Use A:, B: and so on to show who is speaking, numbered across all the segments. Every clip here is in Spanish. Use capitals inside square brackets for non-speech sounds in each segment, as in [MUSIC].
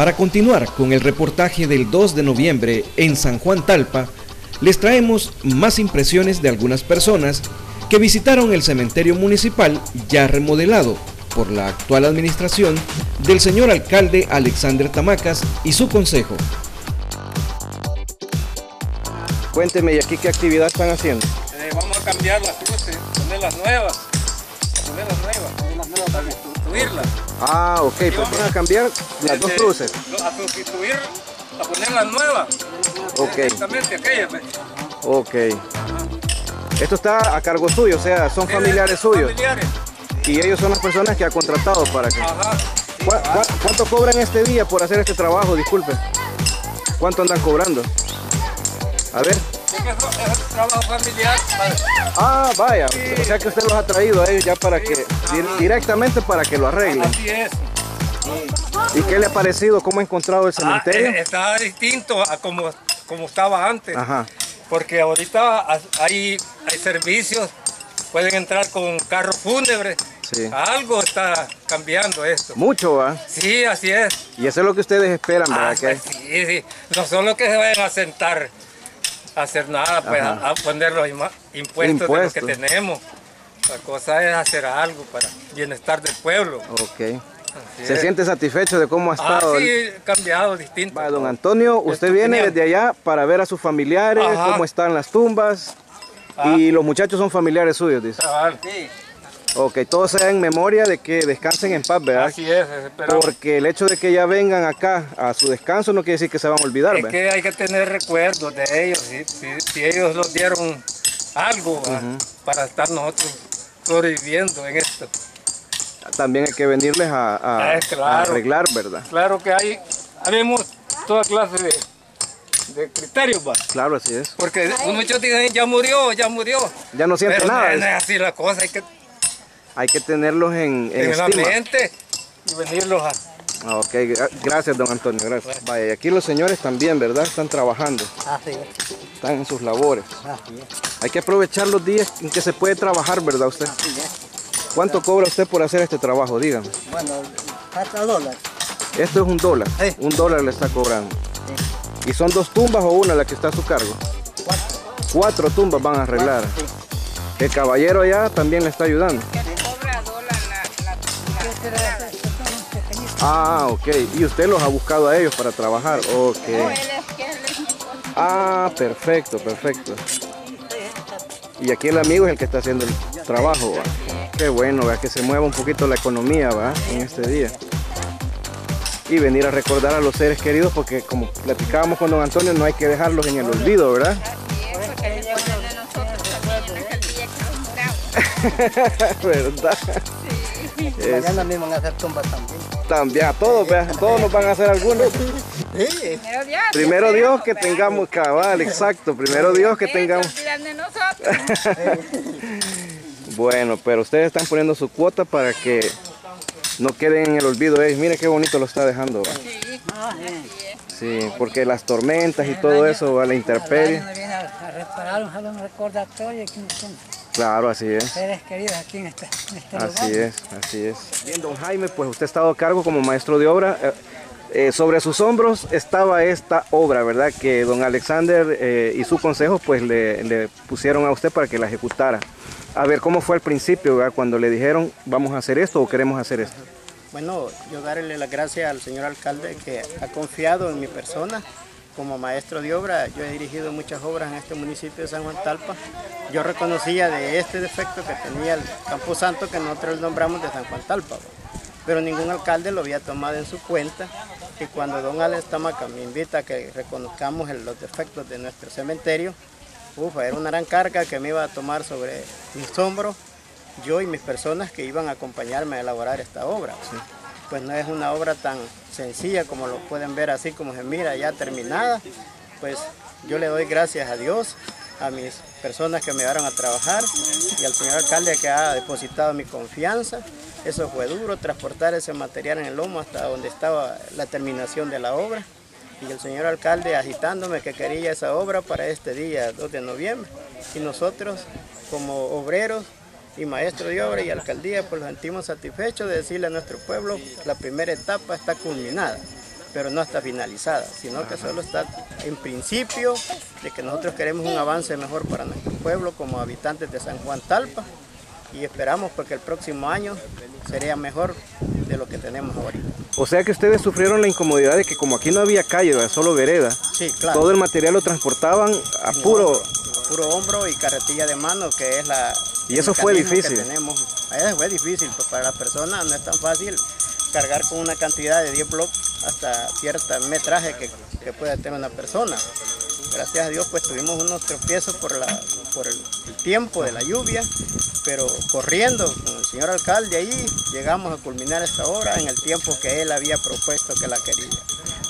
A: Para continuar con el reportaje del 2 de noviembre en San Juan Talpa, les traemos más impresiones de algunas personas que visitaron el cementerio municipal ya remodelado por la actual administración del señor alcalde Alexander Tamacas y su consejo.
B: Cuénteme, ¿y aquí qué actividad están haciendo?
C: Eh, vamos a cambiar las cruces, poner las nuevas, poner las nuevas, poner las nuevas
B: Ah, ok, pues van a cambiar las dos
C: Este,
B: cruces.
C: A sustituir, a poner las nuevas.
B: Ok.
C: Exactamente, aquellas. ¿ve?
B: Ok. Esto está a cargo suyo, o sea, son familiares suyos.
C: Familiares.
B: Y ellos son las personas que ha contratado para que...
C: Ajá.
B: ¿Cu- cu- ¿Cuánto cobran este día por hacer este trabajo? Disculpe. ¿Cuánto andan cobrando? A ver.
C: Trabajo familiar. para-
B: Ah, vaya. O sea que usted los ha traído a ellos ya para que... dir- directamente para que lo arreglen.
C: Así es.
B: ¿Y qué le ha parecido? ¿Cómo ha encontrado el
C: Ah,
B: cementerio?
C: eh, está distinto a como, como estaba antes.
B: Ajá.
C: Porque ahorita hay, hay servicios, pueden entrar con carros fúnebres.
B: Sí.
C: Algo está cambiando esto.
B: Mucho, ¿va?
C: Sí, así es.
B: Y eso es lo que ustedes esperan, ¿verdad?
C: Ah, pues sí, sí. No solo que se vayan a sentar hacer nada, pues a, a poner los impuestos,
B: Impuestos.
C: de lo que tenemos. La cosa es hacer algo para bienestar del pueblo.
B: Ok.
C: Así
B: ¿Se
C: es.
B: siente satisfecho de cómo ha
C: Ah,
B: estado? el-
C: sí, cambiado, distinto.
B: Va, don Antonio, usted viene
C: tenía-
B: desde allá para ver a sus familiares,
C: Ajá.
B: cómo están las tumbas.
C: Ah.
B: Y los muchachos son familiares suyos, dice.
C: Cabal.
B: Ok, todo sea en memoria de que descansen en paz, ¿verdad?
C: Así es, esperamos.
B: Porque el hecho de que ya vengan acá a su descanso no quiere decir que se van a olvidar,
C: Es
B: ¿verdad?
C: que hay que tener recuerdos de ellos, si, si- si ellos nos dieron algo para estar nosotros sobreviviendo en esto.
B: También hay que venirles a, a-
C: Eh, claro.
B: a arreglar, ¿verdad?
C: Claro que hay, haremos toda clase de, de criterios, ¿va?
B: Claro, así es.
C: porque muchos dicen ya murió, ya murió.
B: Ya no siente nada.
C: no, no
B: es-
C: es así la cosa, hay que
B: Hay que tenerlos en, en
C: mente y venirlos a...
B: Ah, ok, gra- gracias, don Antonio, gracias. Vaya, y aquí los señores también, ¿verdad? Están trabajando,
D: Así es,
B: están en sus labores.
D: así es,
B: Hay que aprovechar los días en que se puede trabajar, ¿verdad usted?
D: así es.
B: ¿Cuánto cobra usted por hacer este trabajo? Dígame.
D: Bueno, cuatro dólares.
B: Esto es un dólar.
D: Sí.
B: Un dólar le está cobrando. ¿Y son dos tumbas o una la que está a su cargo?
D: Cuatro.
B: Cuatro tumbas van a arreglar.
D: Sí.
B: El caballero allá también le está ayudando. Ah, ok. Y usted los ha buscado a ellos para trabajar. Ok. Ah, perfecto, perfecto. Y aquí el amigo es el que está haciendo el trabajo. ¿va? Qué bueno, ¿va? que se mueva un poquito la economía ¿va? en este día. Y venir a recordar a los seres queridos porque como platicábamos con don Antonio, no hay que dejarlos en el olvido, ¿verdad? [LAUGHS] ¿Verdad? Es-
D: Mañana mismo van a hacer tumbas también.
B: También a todos, ¿vea? a todos nos van a hacer algunos. Primero Dios que tengamos cabal, exacto. Primero Dios que tengamos.
E: de nosotros. [LAUGHS]
B: Bueno, pero ustedes están poniendo su cuota para que no queden en el olvido ellos. Mire qué bonito lo está dejando. ¿va? Sí, porque las tormentas y todo eso, ¿va? la intemperie. Claro, así es.
D: seres queridos aquí en este, en este
B: Así
D: lugar.
B: es, así es. Bien, don Jaime, pues usted ha estado a cargo como maestro de obra. Eh, eh, sobre sus hombros estaba esta obra, ¿verdad? Que don Alexander eh, y su consejo pues le, le pusieron a usted para que la ejecutara. A ver, ¿cómo fue al principio, ¿verdad? Cuando le dijeron, vamos a hacer esto o queremos hacer esto?
F: Bueno, yo darle las gracias al señor alcalde que ha confiado en mi persona como maestro de obra. Yo he dirigido muchas obras en este municipio de San Juan Talpa. Yo reconocía de este defecto que tenía el Campo Santo que nosotros nombramos de San Juan Talpa. Pero ningún alcalde lo había tomado en su cuenta y cuando don Alex Tamaca me invita a que reconozcamos los defectos de nuestro cementerio, uf, era una gran carga que me iba a tomar sobre mis hombros yo y mis personas que iban a acompañarme a elaborar esta obra. Pues no es una obra tan sencilla como lo pueden ver así como se mira ya terminada. Pues yo le doy gracias a Dios, a mis personas que me llevaron a trabajar y al señor alcalde que ha depositado mi confianza. Eso fue duro, transportar ese material en el lomo hasta donde estaba la terminación de la obra. Y el señor alcalde agitándome que quería esa obra para este día, 2 de noviembre. Y nosotros, como obreros, y maestro de obra y alcaldía, pues nos sentimos satisfechos de decirle a nuestro pueblo la primera etapa está culminada. pero no está finalizada, sino que solo está en principio de que nosotros queremos un avance mejor para nuestro pueblo como habitantes de San Juan Talpa y esperamos porque el próximo año sería mejor de lo que tenemos ahorita.
B: O sea que ustedes sufrieron la incomodidad de que como aquí no había calle, ¿verdad? solo vereda,
F: Sí, claro.
B: todo el material lo transportaban a puro...
F: hombro, puro hombro y carretilla de mano, que es la...
B: Y
F: el
B: eso fue difícil.
F: tenemos. Eso fue difícil, pues para la persona no es tan fácil cargar con una cantidad de 10 bloques hasta cierto metraje que, que puede tener una persona. Gracias a Dios pues tuvimos unos tropiezos por, la, por el, el tiempo de la lluvia, pero corriendo con el señor alcalde ahí llegamos a culminar esta obra en el tiempo que él había propuesto que la quería.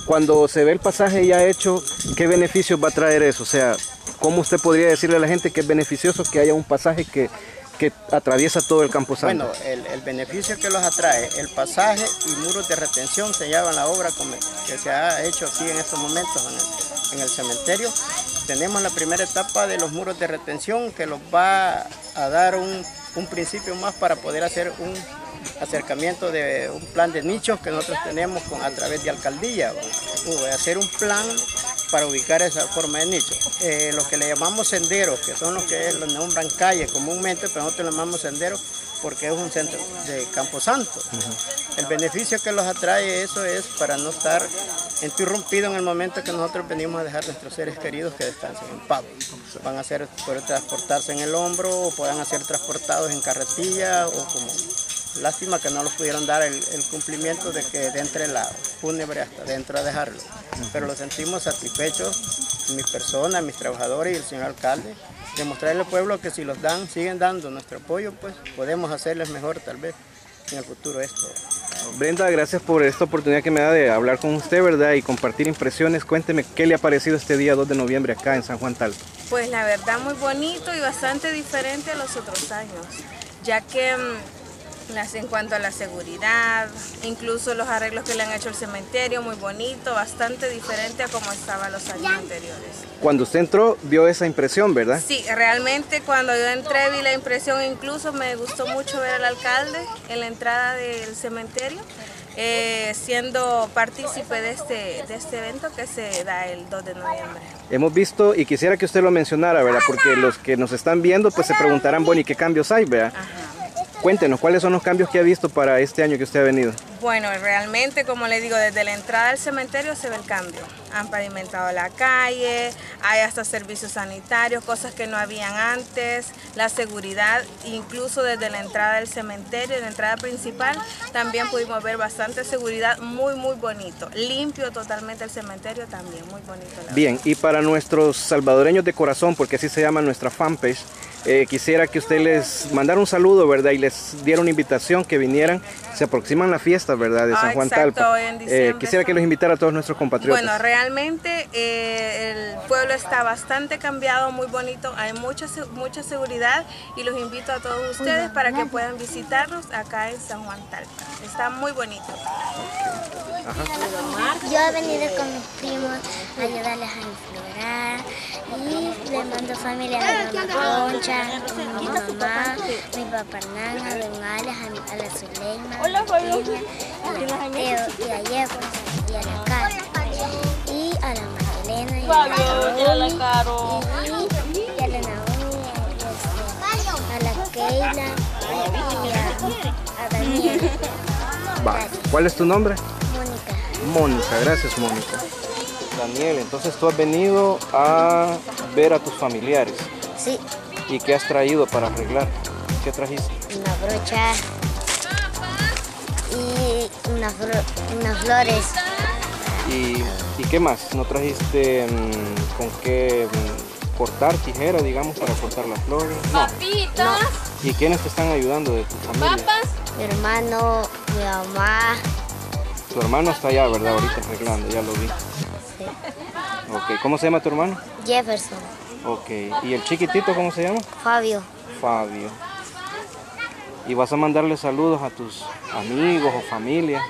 B: Cuando se ve el pasaje ya hecho, ¿qué beneficios va a traer eso? O sea, ¿cómo usted podría decirle a la gente que es beneficioso que haya un pasaje que, que atraviesa todo el Campo Santo?
F: Bueno, el, el beneficio que los atrae, el pasaje y muros de retención se llaman la obra que se ha hecho aquí en estos momentos en el, en el cementerio. Tenemos la primera etapa de los muros de retención que los va a dar un, un principio más para poder hacer un acercamiento de un plan de nichos que nosotros tenemos con, a través de alcaldía. Hacer un plan para ubicar esa forma de nicho. Eh, lo que le llamamos senderos, que son los que los nombran calles comúnmente, pero nosotros le llamamos senderos porque es un centro de Camposanto. El beneficio que los atrae eso es para no estar interrumpido en el momento que nosotros venimos a dejar nuestros seres queridos que descansen en paz. Van a ser, poder transportarse en el hombro o puedan ser transportados en carretilla o como Lástima que no los pudieron dar el, el cumplimiento de que de entre la fúnebre hasta dentro a dejarlo. Pero lo sentimos satisfechos, mi persona, mis trabajadores y el señor alcalde, demostrarle al pueblo que si los dan, siguen dando nuestro apoyo, pues podemos hacerles mejor tal vez en el futuro esto.
B: Brenda, gracias por esta oportunidad que me da de hablar con usted, ¿verdad? Y compartir impresiones. Cuénteme qué le ha parecido este día 2 de noviembre acá en San Juan Talpa.
E: Pues la verdad muy bonito y bastante diferente a los otros años, ya que mm, las, en cuanto a la seguridad, incluso los arreglos que le han hecho al cementerio, muy bonito, bastante diferente a como estaba los años anteriores.
B: Cuando usted entró, vio esa impresión, ¿verdad?
E: Sí, realmente cuando yo entré vi la impresión, incluso me gustó mucho ver al alcalde en la entrada del cementerio, eh, siendo partícipe de este, de este evento que se da el 2 de noviembre.
B: Hemos visto, y quisiera que usted lo mencionara, ¿verdad? Porque los que nos están viendo, pues se preguntarán, bueno, ¿y qué cambios hay, ¿verdad? Cuéntenos, ¿cuáles son los cambios que ha visto para este año que usted ha venido?
E: Bueno, realmente, como le digo, desde la entrada al cementerio se ve el cambio. Han pavimentado la calle, hay hasta servicios sanitarios, cosas que no habían antes, la seguridad, incluso desde la entrada del cementerio, la entrada principal, también pudimos ver bastante seguridad, muy, muy bonito. Limpio totalmente el cementerio también, muy bonito. la
B: Bien, y para nuestros salvadoreños de corazón, porque así se llama nuestra fanpage, eh, quisiera que usted les mandara un saludo, ¿verdad? Y les diera una invitación que vinieran. Se aproximan las fiestas, ¿verdad? De
E: Ah,
B: San Juan
E: exacto,
B: Talpa.
E: en
B: Eh, quisiera que los invitara a todos nuestros compatriotas.
E: Bueno, realmente eh, el pueblo está bastante cambiado, muy bonito, hay mucha, mucha seguridad y los invito a todos ustedes para que puedan visitarnos acá en San Juan Talpa. Está muy bonito.
G: Yo he venido con mis primos a ayudarles a inflorar y le mando familia a mi mamá Concha, a mi mamá, mi papá Hernán, a don Alex, a, mi- a la Zuleima, a la Peña, a Mateo y a Jefferson y a la Cari y a la Magdalena y a la Caro y, a la Naomi y a la Keila y a, a Daniel.
B: ¿Cuál es tu nombre?
G: Mónica.
B: Gracias Mónica. Daniel, entonces tú has venido a ver a tus familiares.
G: Sí,
B: ¿Y qué has traído para arreglar? ¿Qué trajiste?
G: una brocha y una flo- unas flores.
B: ¿Y, y qué más? ¿No trajiste mm, con qué mm, cortar, tijera, digamos, para cortar las flores? No.
E: Papitas,
B: ¿Y quiénes te están ayudando de tu familia?
G: Mi hermano, mi mamá,
B: Tu hermano está allá, ¿verdad? Ahorita arreglando, ya lo vi.
G: sí,
B: Ok, ¿cómo se llama tu hermano?
G: Jefferson,
B: Ok, ¿y el chiquitito cómo se llama?
G: Fabio,
B: Fabio. ¿Y vas a mandarle saludos a tus amigos o familia?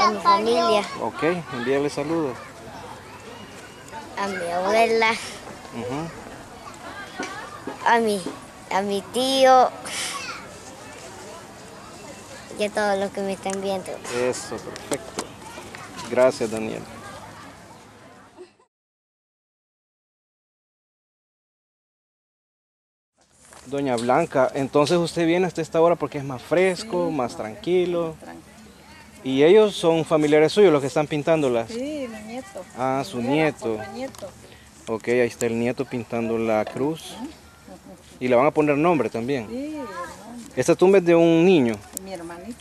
G: a mi familia,
B: Ok, envíale saludos.
G: a mi abuela,
B: Ujú.
G: a mi, a mi tío y a todos los que me están viendo.
B: Eso, perfecto. Gracias, Daniel. Doña Blanca, entonces usted viene hasta esta hora porque es más fresco, más tranquilo. ¿Y ellos son familiares suyos los que están pintándolas?
H: Sí, mi nieto.
B: Ah, su nieto.
H: Mi nieto.
B: Ok, ahí está el nieto pintando la cruz. Y le van a poner nombre también.
H: Sí,
B: Esta tumba es de un niño.
H: mi hermanito.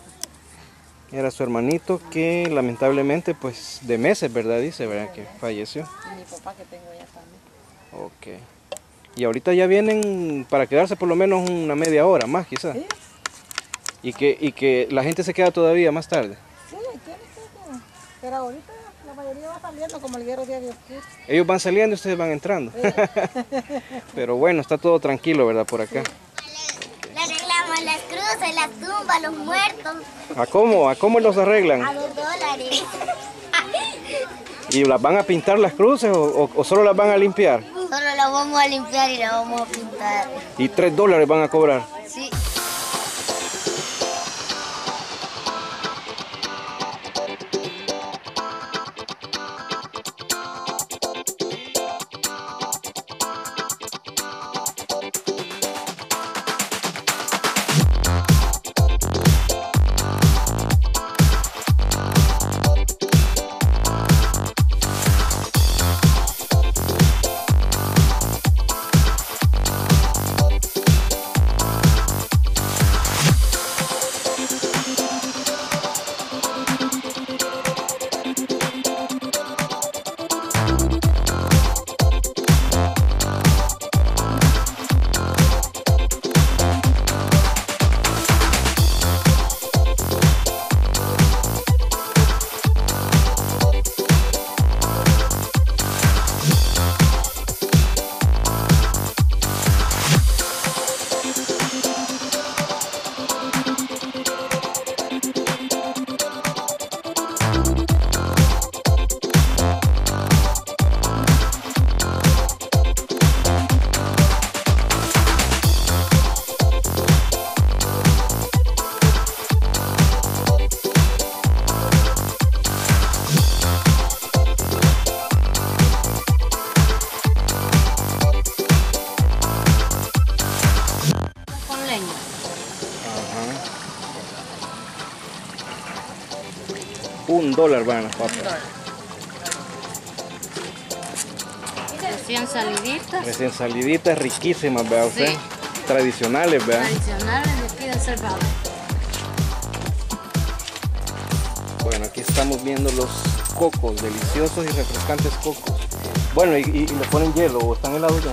B: Era su hermanito que lamentablemente, pues de meses, ¿verdad? Dice, ¿verdad? Que falleció.
H: Y mi papá que tengo ya también.
B: Ok. Y ahorita ya vienen para quedarse por lo menos una media hora más, quizás.
H: Sí.
B: Y que, y que la gente se queda todavía más tarde.
H: Sí, tiene que. Pero ahorita la mayoría va saliendo como el guero de Dios quiere.
B: Ellos van saliendo y ustedes van entrando. [LAUGHS] Pero bueno, está todo tranquilo, ¿verdad? Por acá.
G: Las cruces, las tumbas, los muertos
B: ¿A cómo? ¿A cómo los arreglan?
G: a dos dólares. [LAUGHS]
B: ¿Y las van a pintar las cruces o, o- o solo las van a limpiar?
G: Solo la vamos a limpiar y la vamos a pintar.
B: Y tres dólares van a cobrar. Un dólar van las papas.
G: Recién saliditas,
B: Recién saliditas, riquísimas, vea usted.
G: Sí.
B: Tradicionales, vea.
G: tradicionales de aquí de Salvador.
B: Bueno, aquí estamos viendo los cocos, deliciosos y refrescantes cocos. Bueno, y, y- y le ponen hielo o están helados ya.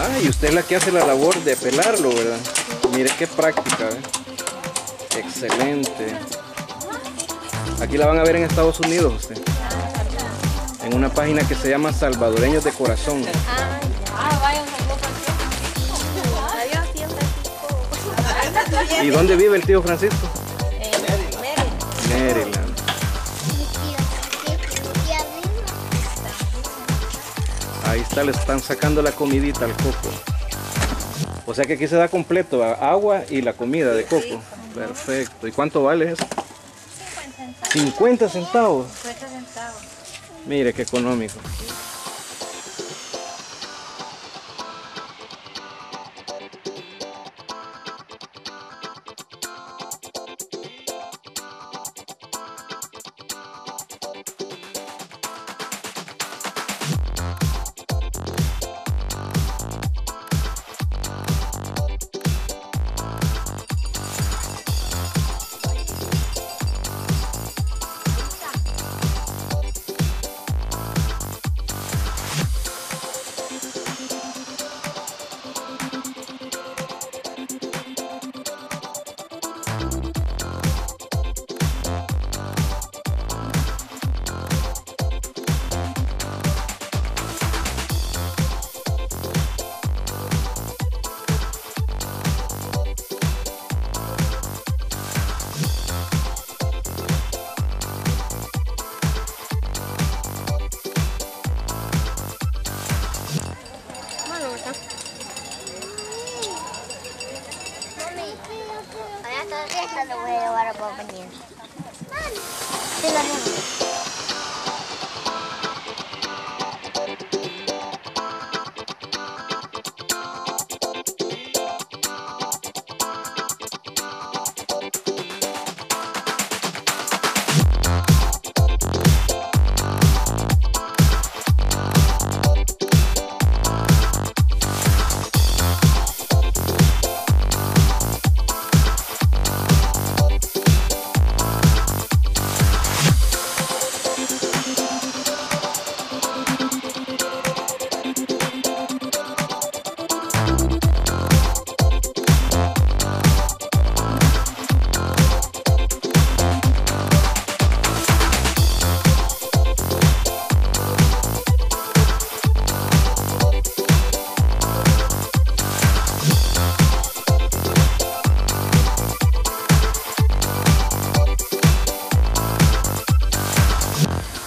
B: Ah, y usted es la que hace la labor de pelarlo, ¿verdad? Mire qué práctica, ¿eh? Excelente. Aquí la van a ver en Estados Unidos usted. En una página que se llama Salvadoreños de Corazón. ¿Y dónde vive el tío Francisco? Maryland. Ahí está, le están sacando la comidita al coco. O sea que aquí se da completo agua y la comida de coco. Perfecto. ¿Y cuánto vale eso? 50 centavos. Mire qué económico.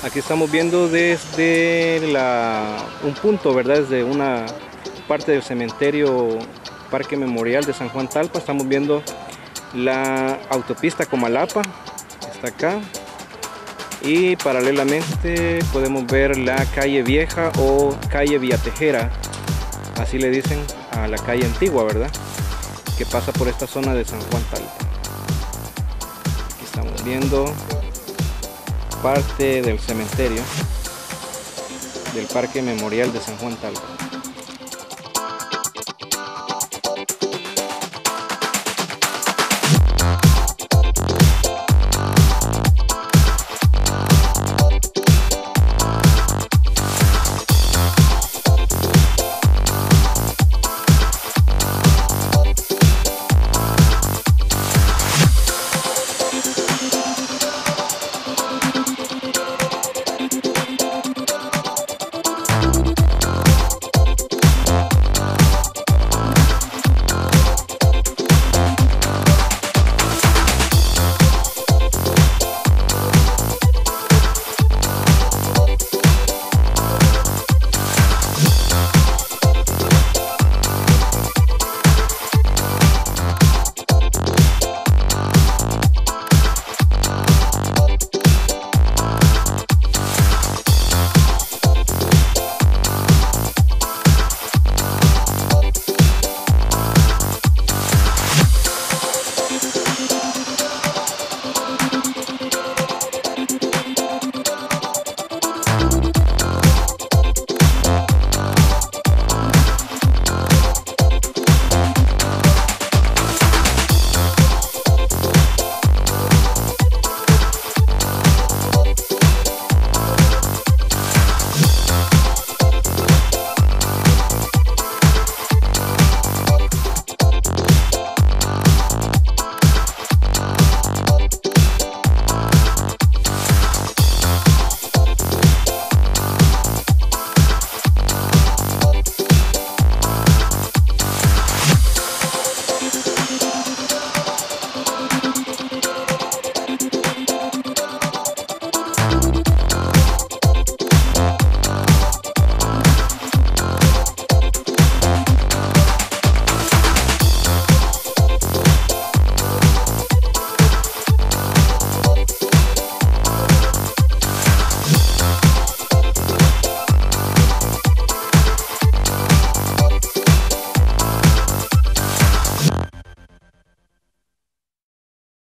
B: Aquí estamos viendo desde un punto, ¿verdad? Desde una parte del cementerio Parque Memorial de San Juan Talpa. Estamos viendo la autopista Comalapa, está acá. Y paralelamente podemos ver la calle Vieja o calle Villatejera, así le dicen a la calle antigua, ¿verdad? Que pasa por esta zona de San Juan Talpa. Aquí estamos viendo parte del cementerio del Parque Memorial de San Juan Talpa.